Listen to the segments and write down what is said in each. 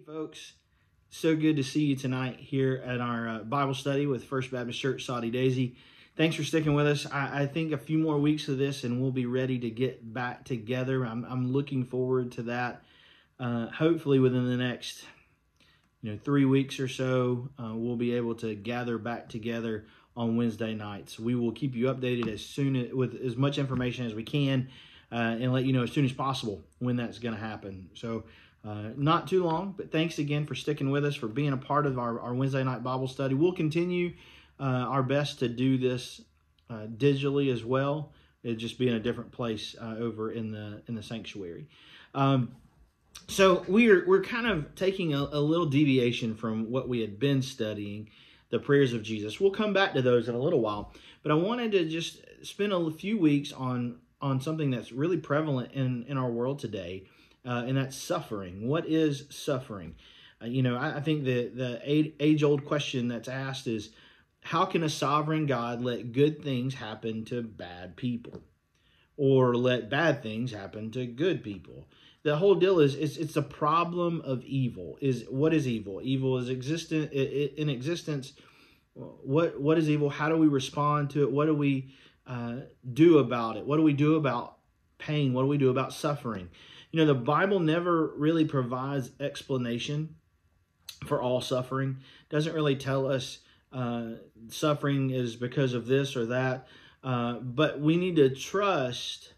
Hey, folks. So good to see you tonight here at our uh, Bible study with First Baptist Church Soddy Daisy. Thanks for sticking with us. I, I, think a few more weeks of this and we'll be ready to get back together. I'm, I'm looking forward to that. Uh, hopefully, within the next you know three weeks or so, uh, we'll be able to gather back together on Wednesday nights. We will keep you updated as soon as, with as much information as we can uh, and let you know as soon as possible when that's going to happen. So uh, not too long, but thanks again for sticking with us, for being a part of our, our Wednesday night Bible study. We'll continue uh, our best to do this uh, digitally as well. It just be in a different place uh, over in the in the sanctuary. Um, so we're we're kind of taking a, a, little deviation from what we had been studying, the prayers of Jesus. We'll come back to those in a little while, but I wanted to just spend a few weeks on on something that's really prevalent in in our world today uh, and that's suffering. What is suffering? Uh, you know, I, I, think the the age old question that's asked is, how can a sovereign God let good things happen to bad people, or let bad things happen to good people? The whole deal is it's it's a problem of evil. Is what is evil? Evil is existent in existence. What what is evil? How do we respond to it? What do we uh, do about it? What do we do about pain? What do we do about suffering? You know, the Bible never really provides explanation for all suffering. Doesn't really tell us uh, suffering is because of this or that. Uh, but we need to trust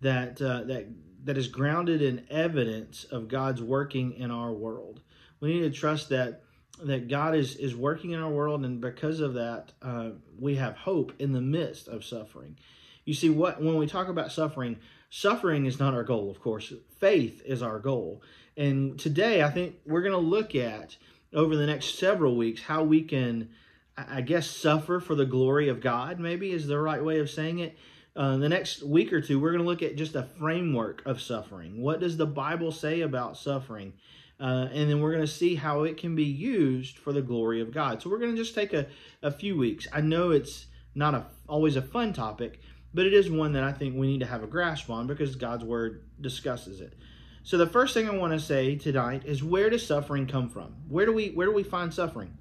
that uh, that that is grounded in evidence of God's working in our world. We need to trust that that God is is working in our world, and because of that, uh, we have hope in the midst of suffering. You see, what when we talk about suffering, Suffering is not our goal, of course. Faith is our goal. And today, I think we're going to look at over the next several weeks how we can, I guess, suffer for the glory of God, maybe is the right way of saying it. Uh, the next week or two, we're going to look at just a framework of suffering. What does the Bible say about suffering? Uh, and then we're going to see how it can be used for the glory of God. So we're going to just take a, a few weeks. I know it's not a, always a fun topic, but it is one that I think we need to have a grasp on because God's word discusses it. So the first thing I want to say tonight is where does suffering come from? Where do we where do we find suffering?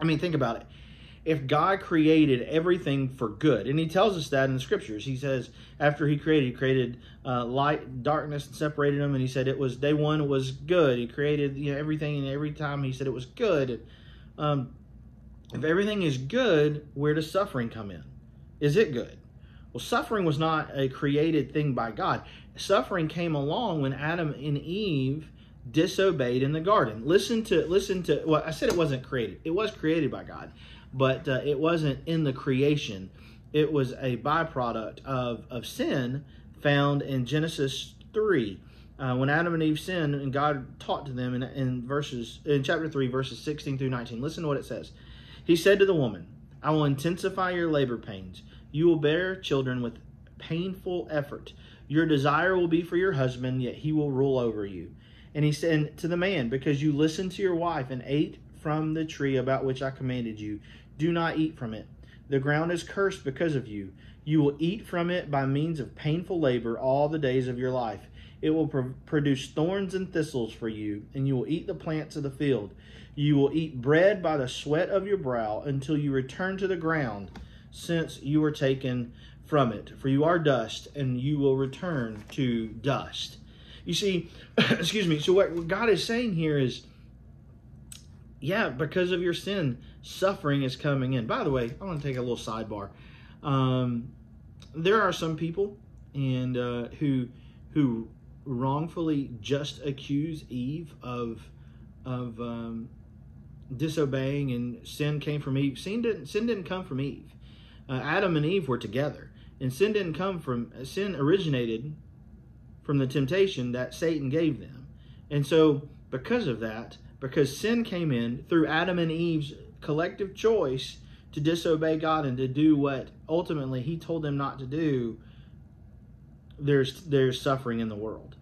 I mean, think about it. If God created everything for good, and He tells us that in the Scriptures, He says after He created, He created uh, light, darkness, and separated them, and He said it was day one was good. He created you know everything, and every time He said it was good. Um, if everything is good, where does suffering come in? Is it good? Well, suffering was not a created thing by God. Suffering came along when Adam and Eve disobeyed in the garden. Listen to listen to well, I said it wasn't created. It was created by God, but uh, it wasn't in the creation. It was a byproduct of of sin found in Genesis three. Uh, when Adam and Eve sinned, and God taught to them in, in verses in chapter three, verses sixteen through nineteen. Listen to what it says. He said to the woman, "I will intensify your labor pains." You will bear children with painful effort. Your desire will be for your husband, yet he will rule over you. And he said to the man, Because you listened to your wife and ate from the tree about which I commanded you, do not eat from it. The ground is cursed because of you. You will eat from it by means of painful labor all the days of your life. It will pr- produce thorns and thistles for you, and you will eat the plants of the field. You will eat bread by the sweat of your brow until you return to the ground since you were taken from it. For you are dust, and you will return to dust. You see, excuse me. So, what God is saying here is, yeah, because of your sin, suffering is coming in. By the way, I want to take a little sidebar. Um, there are some people and uh, who who wrongfully just accuse Eve of of um, disobeying, and sin came from Eve. Sin didn't sin didn't come from Eve uh, Adam and Eve were together, and sin didn't come from sin originated from the temptation that Satan gave them, and so because of that, because sin came in through Adam and Eve's collective choice to disobey God and to do what ultimately He told them not to do, there's there's suffering in the world,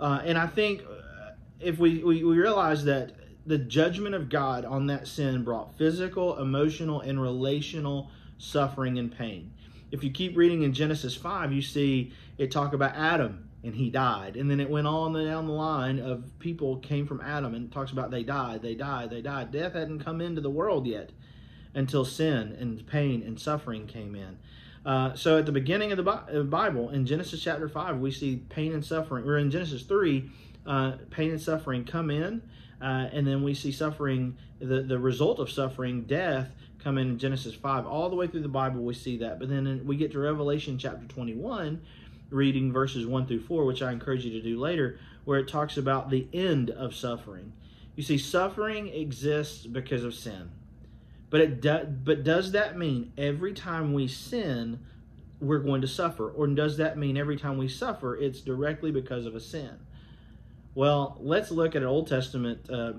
uh, and I think uh, if we, we we realize that the judgment of God on that sin brought physical, emotional, and relational suffering and pain. If you keep reading in Genesis 5, you see it talk about Adam and he died. And then it went on down the line of people came from Adam and talks about they died, they died, they died. Death hadn't come into the world yet until sin and pain and suffering came in. Uh, so at the beginning of the Bible, in Genesis chapter 5, we see pain and suffering, or in Genesis 3, uh, pain and suffering come in, uh, and then we see suffering, the, the result of suffering, death, come in Genesis 5. All the way through the Bible, we see that. But then in, we get to Revelation chapter 21, reading verses 1 through 4, which I encourage you to do later, where it talks about the end of suffering. You see, suffering exists because of sin. But it do, but does that mean every time we sin, we're going to suffer? Or does that mean every time we suffer, it's directly because of a sin? Well, let's look at an Old Testament uh,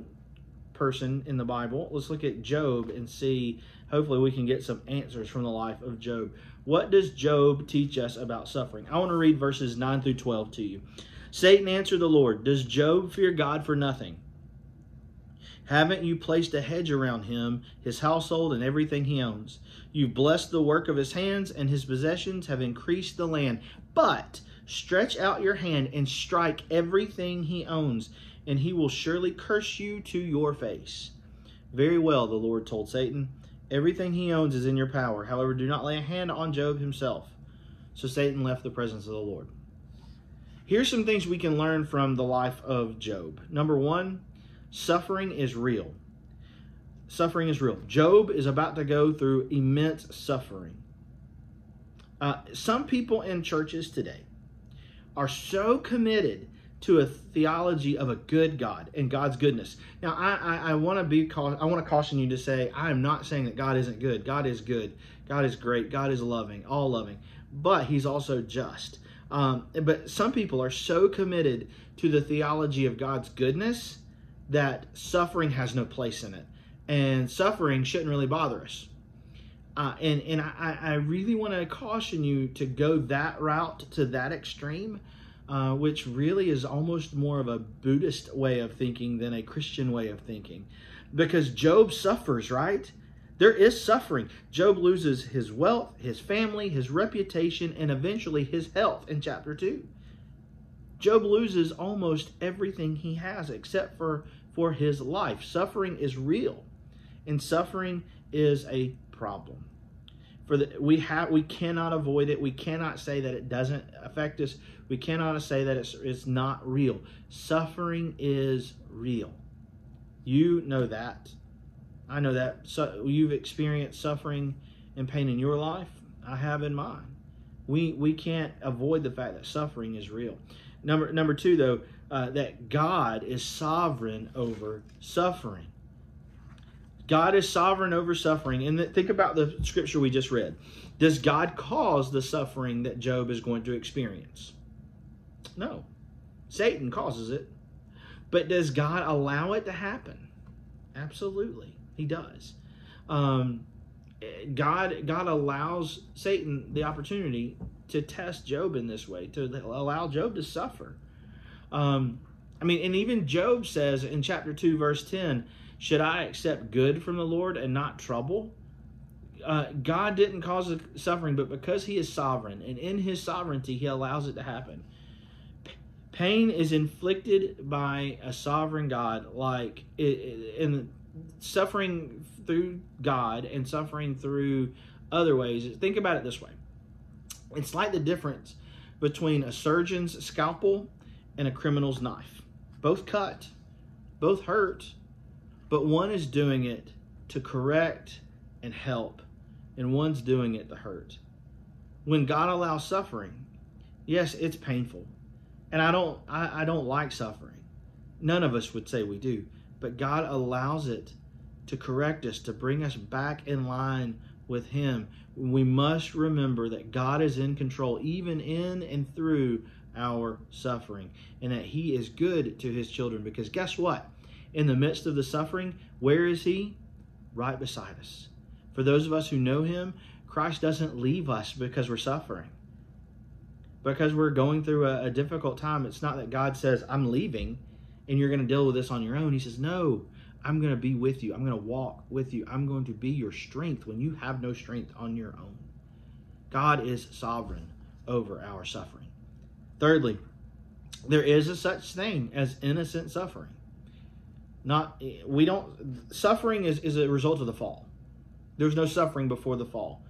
person in the Bible. Let's look at Job and see, hopefully, we can get some answers from the life of Job. What does Job teach us about suffering? I want to read verses 9 through 12 to you. Satan answered the Lord, Does Job fear God for nothing? Haven't you placed a hedge around him, his household, and everything he owns? You've blessed the work of his hands, and his possessions have increased the land. But stretch out your hand and strike everything he owns, and he will surely curse you to your face. Very well, the Lord told Satan. Everything he owns is in your power. However, do not lay a hand on Job himself. So Satan left the presence of the Lord. Here's some things we can learn from the life of Job. Number one, suffering is real. Suffering is real. Job is about to go through immense suffering. Uh, some people in churches today are so committed to a theology of a good God and God's goodness. Now, I, I, I want to be I want to caution you to say I am not saying that God isn't good. God is good. God is great. God is loving, all loving, but He's also just. Um, but some people are so committed to the theology of God's goodness that suffering has no place in it, and suffering shouldn't really bother us. Uh, and and I, I really want to caution you to go that route to that extreme uh, which really is almost more of a Buddhist way of thinking than a Christian way of thinking. Because Job suffers, right? There is suffering. Job loses his wealth, his family, his reputation, and eventually his health in chapter 2. Job loses almost everything he has except for, for his life. Suffering is real, and suffering is a problem for the we have we cannot avoid it. We cannot say that it doesn't affect us. We cannot say that it's it's not real. Suffering is real. You know that. I know that. So you've experienced suffering and pain in your life. I have in mine. We we can't avoid the fact that suffering is real. Number number two though uh, that god is sovereign over suffering God is sovereign over suffering. And think about the scripture we just read. Does God cause the suffering that Job is going to experience? No. Satan causes it. But does God allow it to happen? Absolutely. He does. Um, God God allows Satan the opportunity to test Job in this way, to allow Job to suffer. Um, I mean, and even Job says in chapter 2, verse 10, should I accept good from the Lord and not trouble? Uh, God didn't cause suffering, but because He is sovereign, and in His sovereignty, He allows it to happen. P- pain is inflicted by a sovereign God, like in suffering through God and suffering through other ways. Think about it this way: it's like the difference between a surgeon's scalpel and a criminal's knife. Both cut, both hurt, but one is doing it to correct and help, and one's doing it to hurt. When God allows suffering, yes, it's painful. And I don't I, I don't like suffering. None of us would say we do. But God allows it to correct us, to bring us back in line with Him. We must remember that God is in control, even in and through our suffering, and that He is good to His children. Because guess what? In the midst of the suffering, where is He? Right beside us. For those of us who know Him, Christ doesn't leave us because we're suffering. Because we're going through a, a difficult time, it's not that God says, I'm leaving and you're going to deal with this on your own. He says, No, I'm going to be with you. I'm going to walk with you. I'm going to be your strength when you have no strength on your own. God is sovereign over our suffering. Thirdly, there is a such thing as innocent suffering. Not we don't suffering is, is a result of the fall. There's no suffering before the fall.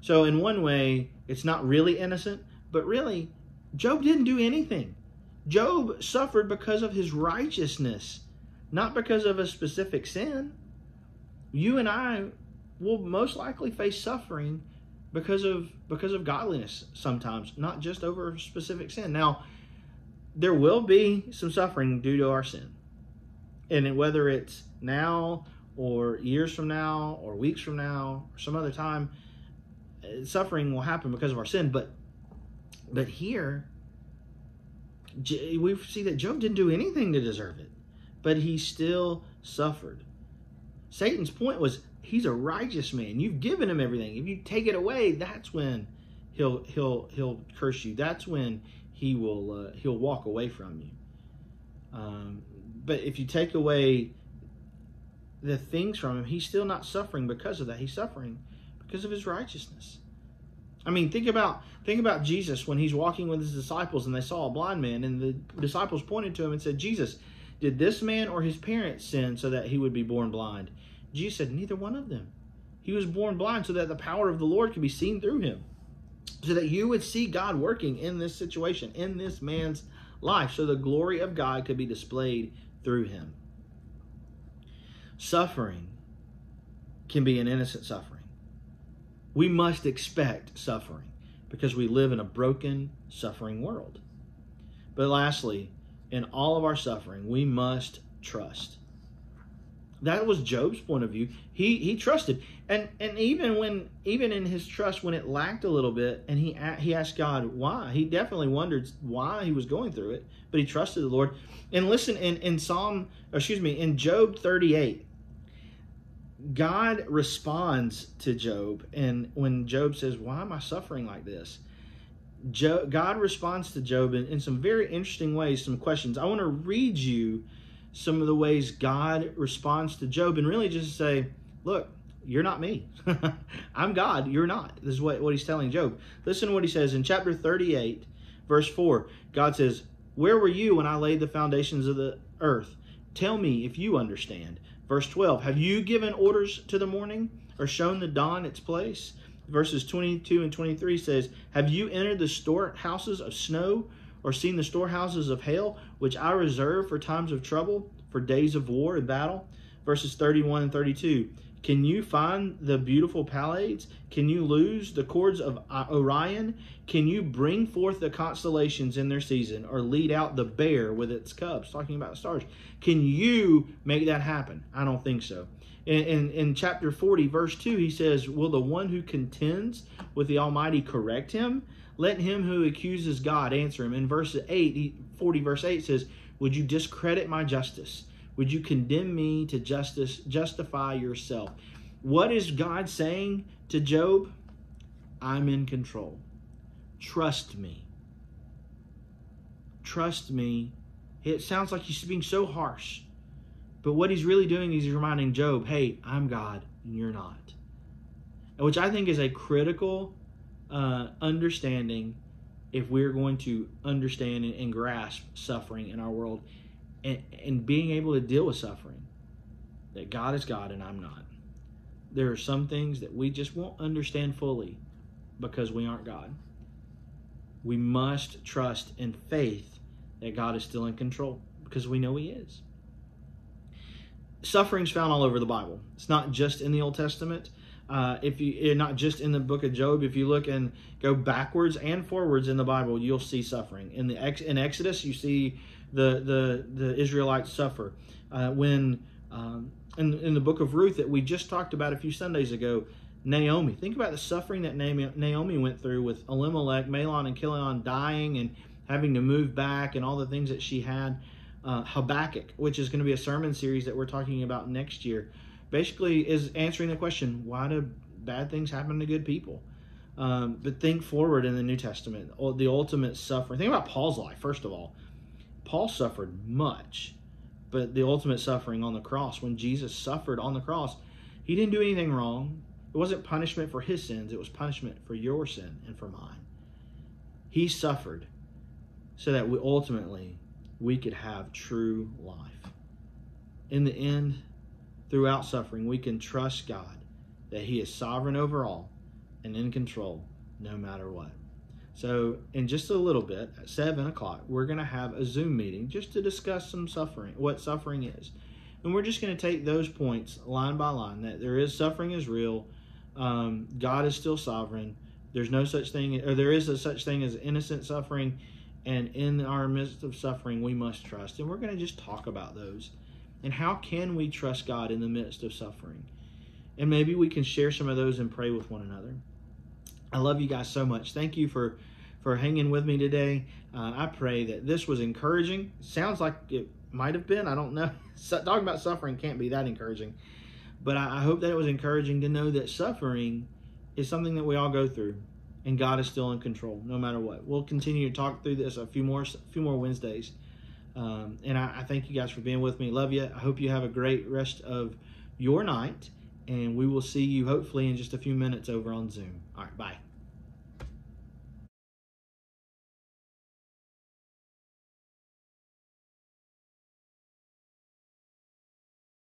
So in one way, it's not really innocent, but really, Job didn't do anything. Job suffered because of his righteousness, not because of a specific sin. You and I will most likely face suffering because of because of godliness sometimes, not just over specific sin. Now, there will be some suffering due to our sin. And whether it's now or years from now or weeks from now or some other time, uh, suffering will happen because of our sin. But but here we see that Job didn't do anything to deserve it, but he still suffered. Satan's point was he's a righteous man. You've given him everything. If you take it away, that's when he'll he'll he'll curse you. That's when he will uh, he'll walk away from you. Um, but if you take away the things from him, he's still not suffering because of that. He's suffering because of his righteousness. I mean, think about think about Jesus when he's walking with his disciples and they saw a blind man and the disciples pointed to him and said, "Jesus, did this man or his parents sin so that he would be born blind?" Jesus said, Neither one of them. He was born blind so that the power of the Lord could be seen through him. So that you would see God working in this situation, in this man's life, so the glory of God could be displayed through him. Suffering can be an innocent suffering. We must expect suffering because we live in a broken, suffering world. But lastly, in all of our suffering, we must trust. That was Job's point of view. He he trusted, and and even when even in his trust when it lacked a little bit, and he he asked God why. He definitely wondered why he was going through it, but he trusted the Lord. And listen, in in Psalm, excuse me, in Job thirty eight, God responds to Job, and when Job says, "Why am I suffering like this?" Job, God responds to Job in, in some very interesting ways. Some questions. I want to read you some of the ways God responds to Job and really just say, look, you're not me. I'm God, you're not. This is what, what he's telling Job. Listen to what he says in chapter 38, verse 4. God says, Where were you when I laid the foundations of the earth? Tell me if you understand. Verse 12, Have you given orders to the morning or shown the dawn its place? Verses 22 and 23 says, Have you entered the storehouses of snow or seen the storehouses of hell, which I reserve for times of trouble, for days of war and battle? Verses 31 and 32. Can you find the beautiful Pleiades? Can you lose the cords of Orion? Can you bring forth the constellations in their season or lead out the bear with its cubs? Talking about stars. Can you make that happen? I don't think so. In, in, in, chapter 40, verse 2, he says, Will the one who contends with the Almighty correct him? Let him who accuses God answer him. In verse 8, 40 verse 8 says, Would you discredit my justice? Would you condemn me to justice, justify yourself? What is God saying to Job? I'm in control. Trust me. Trust me. It sounds like he's being so harsh. But what he's really doing is he's reminding Job, hey, I'm God and you're not. Which I think is a critical uh, understanding if we're going to understand and, and, grasp suffering in our world and, and being able to deal with suffering that God is God and I'm not. There are some things that we just won't understand fully because we aren't God. We must trust in faith that God is still in control because we know He is. Suffering's found all over the Bible. It's not just in the Old Testament. Uh, if you eh, not just in the book of Job, if you look and go backwards and forwards in the Bible, you'll see suffering. In the ex, in Exodus, you see the the the Israelites suffer. Uh, when um, in in the book of Ruth that we just talked about a few Sundays ago, Naomi. Think about the suffering that Naomi went through with Elimelech, Mahlon, and Chilion dying and having to move back and all the things that she had. Uh, Habakkuk, which is going to be a sermon series that we're talking about next year basically is answering the question why do bad things happen to good people? Um, but think forward in the New Testament, the ultimate suffering. Think about Paul's life, first of all. Paul suffered much, but the ultimate suffering on the cross, when Jesus suffered on the cross, he didn't do anything wrong. It wasn't punishment for his sins, it was punishment for your sin and for mine. He suffered so that we ultimately we could have true life. In the end, throughout suffering, we can trust God that He is sovereign over all and in control no matter what. So, in just a little bit, at 7 o'clock, we're going to have a Zoom meeting just to discuss some suffering, what suffering is. And we're just going to take those points line by line that there is suffering is real, um, God is still sovereign. There's no such thing, or there is a such thing as innocent suffering, and in our midst of suffering, we must trust. And we're going to just talk about those. And how can we trust God in the midst of suffering? And maybe we can share some of those and pray with one another. I love you guys so much. Thank you for for hanging with me today. Uh, I pray that this was encouraging. Sounds like it might have been. I don't know. Talking about suffering can't be that encouraging, but I, I hope that it was encouraging to know that suffering is something that we all go through, and God is still in control, no matter what. We'll continue to talk through this a few more, a few more Wednesdays. Um, and I, I thank you guys for being with me. Love you. I hope you have a great rest of your night and we will see you hopefully in just a few minutes over on Zoom. All right, bye.